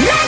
No!